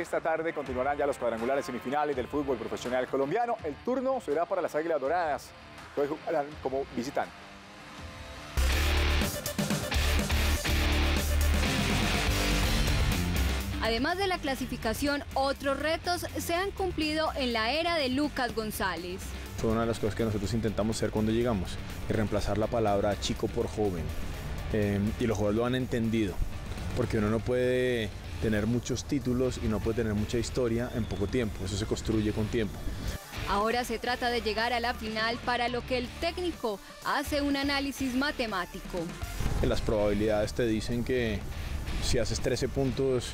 esta tarde continuarán ya los cuadrangulares semifinales del fútbol profesional colombiano. El turno será para las Águilas Doradas, que hoy jugarán como visitantes. Además de la clasificación, otros retos se han cumplido en la era de Lucas González. Fue una de las cosas que nosotros intentamos hacer cuando llegamos, y reemplazar la palabra chico por joven. Eh, y los jugadores lo han entendido, porque uno no puede tener muchos títulos y no puede tener mucha historia en poco tiempo, eso se construye con tiempo. Ahora se trata de llegar a la final para lo que el técnico hace un análisis matemático. Las probabilidades te dicen que si haces 13 puntos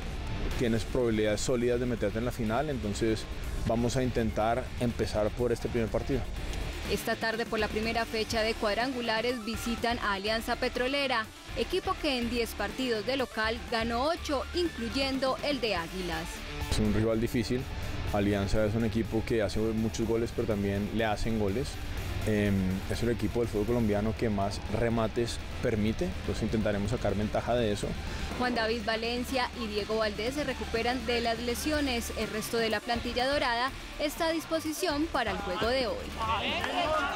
tienes probabilidades sólidas de meterte en la final, entonces vamos a intentar empezar por este primer partido. Esta tarde por la primera fecha de cuadrangulares visitan a Alianza Petrolera, equipo que en 10 partidos de local ganó 8, incluyendo el de Águilas. Es un rival difícil, Alianza es un equipo que hace muchos goles, pero también le hacen goles. Em, es el equipo del fútbol colombiano que más remates permite, entonces intentaremos sacar ventaja de eso. Juan David Valencia y Diego Valdés se recuperan de las lesiones. El resto de la plantilla dorada está a disposición para el juego de hoy.